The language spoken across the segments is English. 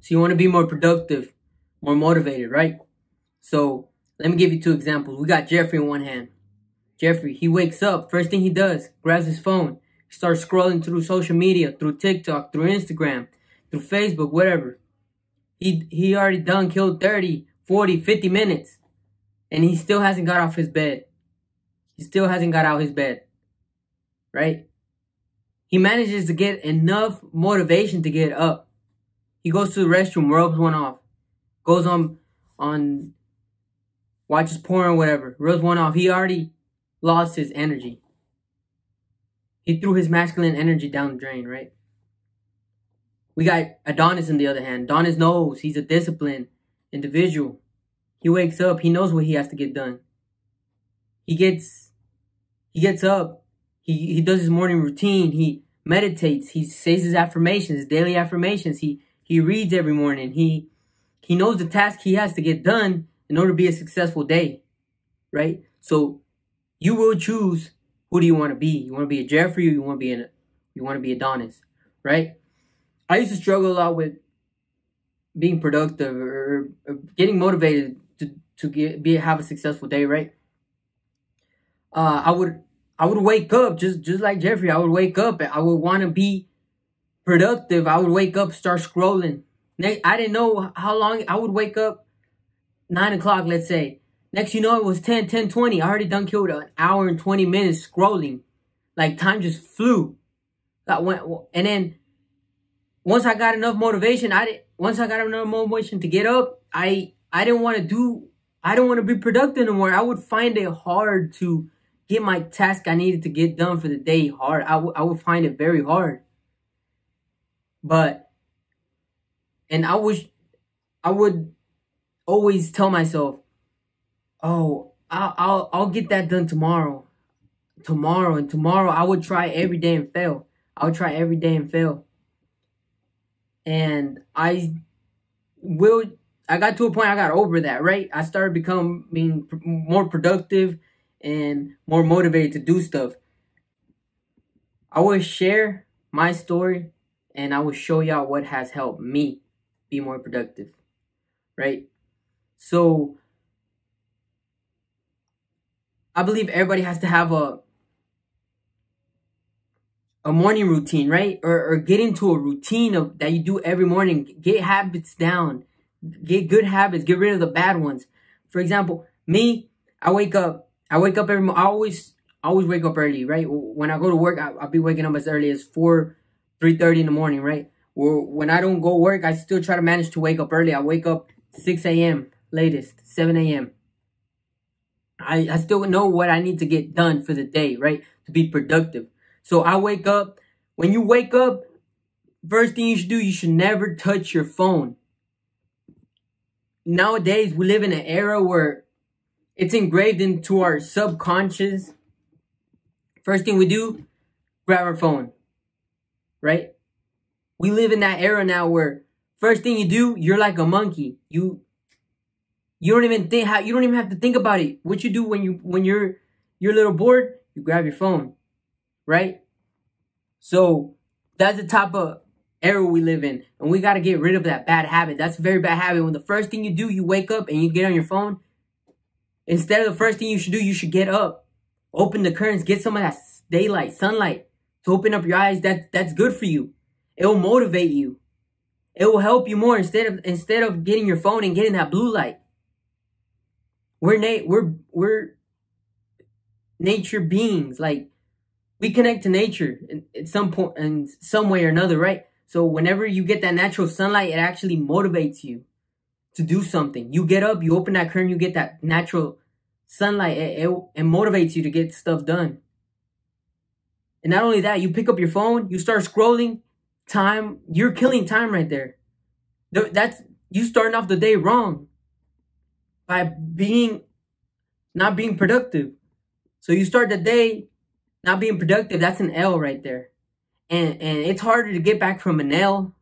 So you want to be more productive, more motivated, right? So let me give you two examples. We got Jeffrey in one hand. Jeffrey, he wakes up. First thing he does, grabs his phone, starts scrolling through social media, through TikTok, through Instagram, through Facebook, whatever. He he already done killed 30, 40, 50 minutes. And he still hasn't got off his bed. He still hasn't got out his bed. Right? He manages to get enough motivation to get up. He goes to the restroom, rubs one off, goes on on watches porn or whatever, rubs one off. He already lost his energy. He threw his masculine energy down the drain, right? We got Adonis on the other hand. Adonis knows he's a disciplined individual. He wakes up, he knows what he has to get done. He gets he gets up, he, he does his morning routine, he meditates, he says his affirmations, his daily affirmations, he he reads every morning, he he knows the task he has to get done in order to be a successful day. Right? So you will choose who do you want to be. You want to be a Jeffrey or you want to be an you want to be Adonis, right? I used to struggle a lot with being productive or, or getting motivated to to get be have a successful day, right? Uh, I would I would wake up just just like Jeffrey. I would wake up and I would want to be productive. I would wake up, start scrolling. I didn't know how long I would wake up. Nine o'clock, let's say. Next, you know, it was 10, 10, 20. I already done killed an hour and 20 minutes scrolling. Like time just flew. That went, and then once I got enough motivation, I did. Once I got enough motivation to get up, I I didn't want to do. I don't want to be productive anymore. I would find it hard to get my task I needed to get done for the day hard. I, I would find it very hard. But, and I wish, I would always tell myself, oh, I'll, I'll, I'll get that done tomorrow. Tomorrow and tomorrow I would try every day and fail. I would try every day and fail. And I will I got to a point I got over that, right? I started becoming more productive and more motivated to do stuff. I will share my story and I will show y'all what has helped me be more productive, right? So I believe everybody has to have a a morning routine, right? Or or get into a routine of that you do every morning. Get habits down. Get good habits. Get rid of the bad ones. For example, me, I wake up. I wake up every. I always I always wake up early, right? When I go to work, I, will be waking up as early as four, three thirty in the morning, right? When I don't go work, I still try to manage to wake up early. I wake up six a.m. latest, seven a.m. I I still know what I need to get done for the day, right? To be productive. So I wake up. When you wake up, first thing you should do, you should never touch your phone. Nowadays, we live in an era where it's engraved into our subconscious. First thing we do, grab our phone. Right? We live in that era now where first thing you do, you're like a monkey. You you don't even think how you don't even have to think about it. What you do when you when you're you're a little bored, you grab your phone right? So that's the type of era we live in. And we got to get rid of that bad habit. That's a very bad habit. When the first thing you do, you wake up and you get on your phone, instead of the first thing you should do, you should get up, open the curtains, get some of that daylight, sunlight to open up your eyes. That, that's good for you. It will motivate you. It will help you more instead of instead of getting your phone and getting that blue light. We're na- we're we're nature beings. Like we connect to nature at some point in some way or another, right? So whenever you get that natural sunlight, it actually motivates you to do something. You get up, you open that curtain, you get that natural sunlight, it, it, it motivates you to get stuff done. And not only that, you pick up your phone, you start scrolling, time, you're killing time right there. That's, you starting off the day wrong by being, not being productive. So you start the day not being productive, that's an L right there. And and it's harder to get back from an L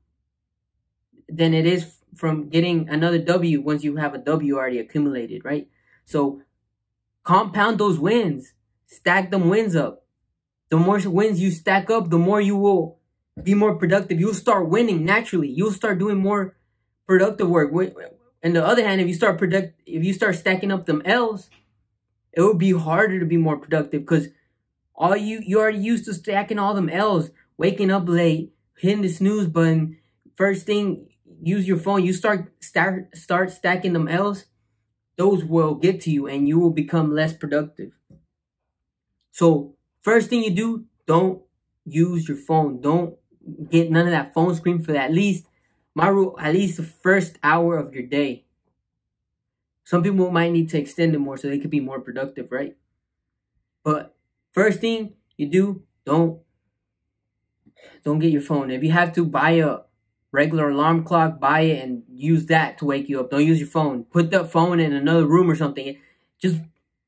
than it is from getting another W once you have a W already accumulated, right? So compound those wins. Stack them wins up. The more wins you stack up, the more you will be more productive. You'll start winning naturally. You'll start doing more productive work. And the other hand, if you start product, if you start stacking up them L's, it would be harder to be more productive because all you you already used to stacking all them L's, waking up late, hitting the snooze button. First thing, use your phone. You start start start stacking them L's. Those will get to you, and you will become less productive. So first thing you do, don't use your phone. Don't get none of that phone screen for at least my rule at least the first hour of your day. Some people might need to extend it more so they could be more productive, right? But first thing you do, don't don't get your phone. If you have to buy a regular alarm clock, buy it and use that to wake you up. Don't use your phone. Put the phone in another room or something. Just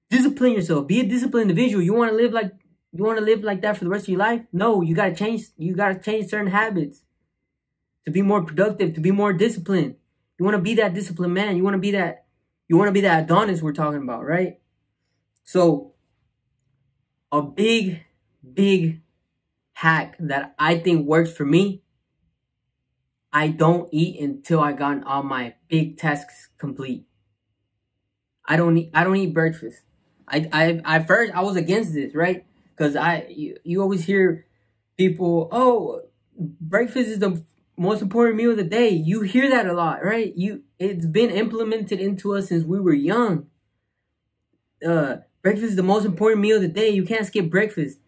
discipline yourself. Be a disciplined individual. You want to live like you want to live like that for the rest of your life? No, you gotta change. You gotta change certain habits to be more productive, to be more disciplined. You want to be that disciplined man. You want to be that. You want to be that Adonis we're talking about, right? So, a big, big hack that I think works for me. I don't eat until I got all my big tasks complete. I don't eat. I don't eat breakfast. I I I first I was against this, right? Because I you, you always hear people, oh, breakfast is the most important meal of the day. You hear that a lot, right? You it's been implemented into us since we were young. Uh, breakfast is the most important meal of the day. You can't skip breakfast.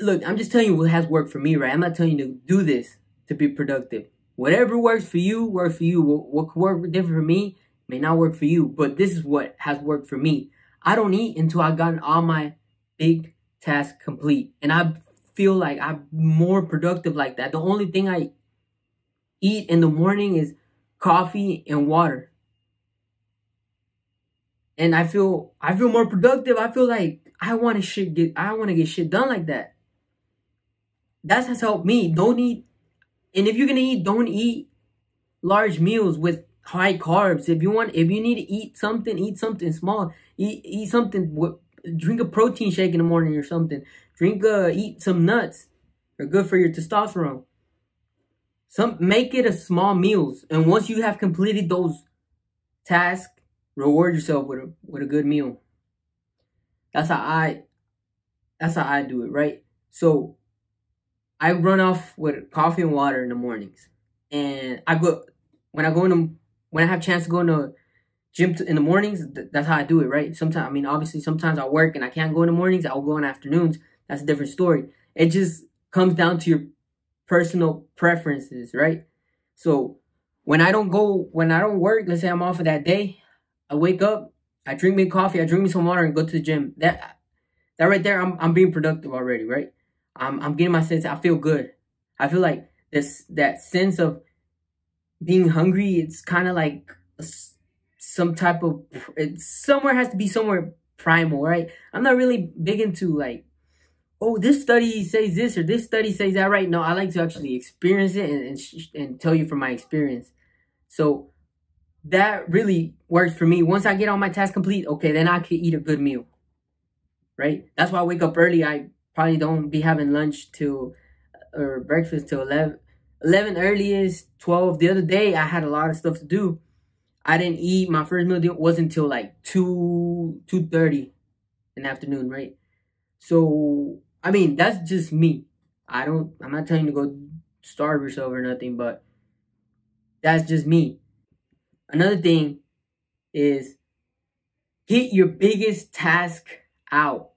Look, I'm just telling you what has worked for me, right? I'm not telling you to do this to be productive. Whatever works for you, works for you. What, what could work different for me may not work for you, but this is what has worked for me. I don't eat until I've gotten all my big task complete. And I feel like I'm more productive like that. The only thing I eat in the morning is coffee and water. And I feel I feel more productive. I feel like I want to shit get I want to get shit done like that. That's has helped me. Don't eat and if you're gonna eat, don't eat large meals with high carbs. If you want if you need to eat something, eat something small. Eat eat something drink a protein shake in the morning or something. Drink, uh, eat some nuts. They're good for your testosterone. Some make it a small meals, and once you have completed those tasks, reward yourself with a with a good meal. That's how I. That's how I do it, right? So, I run off with coffee and water in the mornings, and I go when I go in when I have chance to go into gym in the mornings, th- that's how I do it, right? Sometimes, I mean, obviously, sometimes I work and I can't go in the mornings. I'll go in afternoons. That's a different story. It just comes down to your personal preferences, right? So when I don't go, when I don't work, let's say I'm off of that day, I wake up, I drink me coffee, I drink me some water, and go to the gym. That that right there, I'm I'm being productive already, right? I'm I'm getting my sense. I feel good. I feel like this that sense of being hungry. It's kind of like some type of it somewhere has to be somewhere primal, right? I'm not really big into like, oh, this study says this or this study says that, right? No, I like to actually experience it and and, and tell you from my experience. So that really works for me. Once I get all my tasks complete, okay, then I can eat a good meal, right? That's why I wake up early. I probably don't be having lunch till or breakfast till 11, 11 earliest, 12. The other day, I had a lot of stuff to do I didn't eat my first meal It wasn't until like two two thirty in the afternoon, right? So I mean that's just me. I don't I'm not telling you to go starve yourself or nothing, but that's just me. Another thing is hit your biggest task out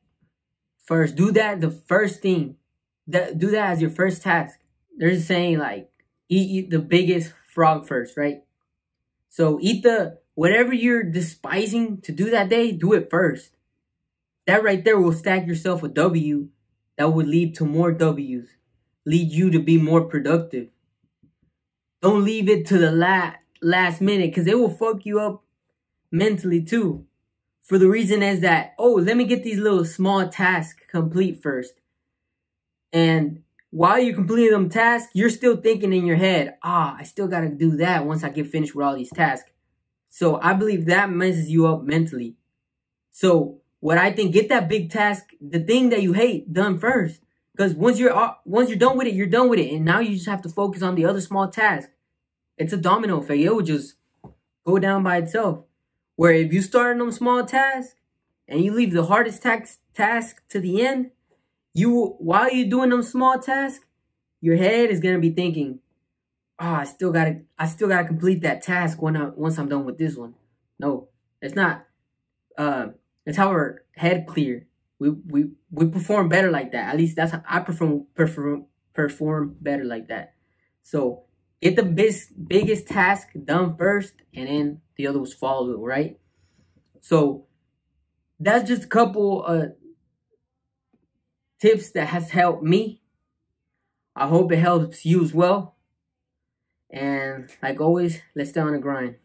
first. Do that the first thing. That do that as your first task. They're saying like eat, eat the biggest frog first, right? So eat the whatever you're despising to do that day, do it first. That right there will stack yourself a W that would lead to more W's, lead you to be more productive. Don't leave it to the last last minute because it will fuck you up mentally too. For the reason is that, oh, let me get these little small tasks complete first. And while you're completing them tasks, you're still thinking in your head, ah, I still got to do that once I get finished with all these tasks. So I believe that messes you up mentally. So what I think, get that big task, the thing that you hate done first. Because once you're once you're done with it, you're done with it, and now you just have to focus on the other small task. it's a domino effect. It will just go down by itself. Where if you start on them small tasks and you leave the hardest task task to the end, you while you're doing them small tasks, your head is gonna be thinking, "Oh, I still gotta, I still gotta complete that task when I, once I'm done with this one." No, it's not. Uh, it's how our head clear. We we we perform better like that. At least that's how I perform perform perform better like that. So get the biggest biggest task done first, and then the other ones follow. Right. So that's just a couple uh tips that has helped me. I hope it helps you as well. And like always, let's stay on the grind.